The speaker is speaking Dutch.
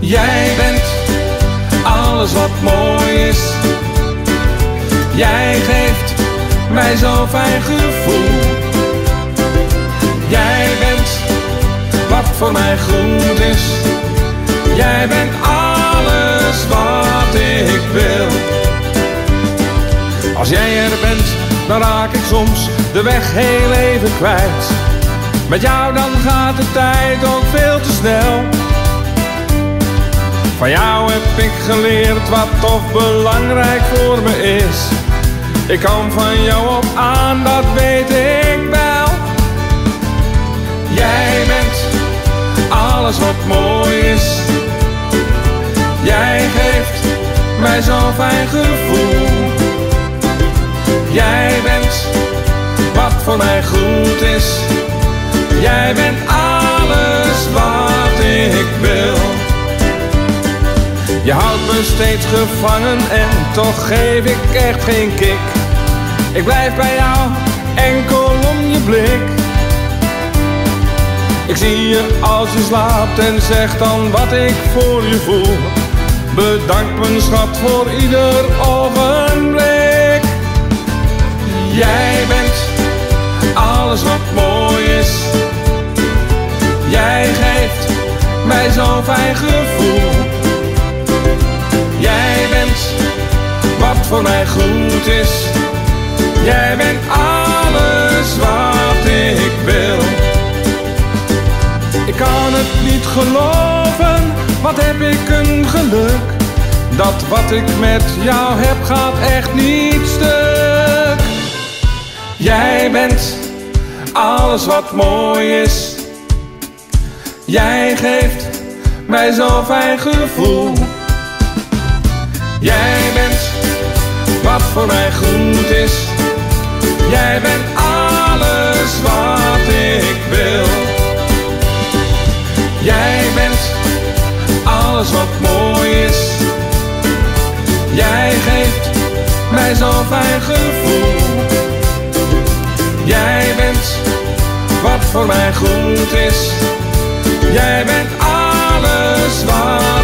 Jij bent alles wat mooi is. Jij geeft mij zo'n fijn gevoel. Jij bent wat voor mij goed is. Jij bent alles wat ik wil. Als jij er bent, dan raak ik soms de weg heel even kwijt. Met jou dan gaat de tijd ook veel te snel. Van jou heb ik geleerd wat toch belangrijk voor me is. Ik kan van jou op aan, dat weet ik wel. Jij bent alles wat mooi is. Jij geeft mij zo'n fijn gevoel. Jij bent wat voor mij goed is. Jij bent alles wat Je houdt me steeds gevangen en toch geef ik echt geen kick. Ik blijf bij jou enkel om je blik. Ik zie je als je slaapt en zeg dan wat ik voor je voel. Bedankt mijn schat voor ieder ogenblik. Jij bent alles wat ik wil. Ik kan het niet geloven, wat heb ik een geluk. Dat wat ik met jou heb gaat echt niet stuk. Jij bent alles wat mooi is. Jij geeft mij zo'n fijn gevoel. Jij voor mij goed is. Jij bent alles wat ik wil. Jij bent alles wat mooi is. Jij geeft mij zo'n fijn gevoel. Jij bent wat voor mij goed is. Jij bent alles wat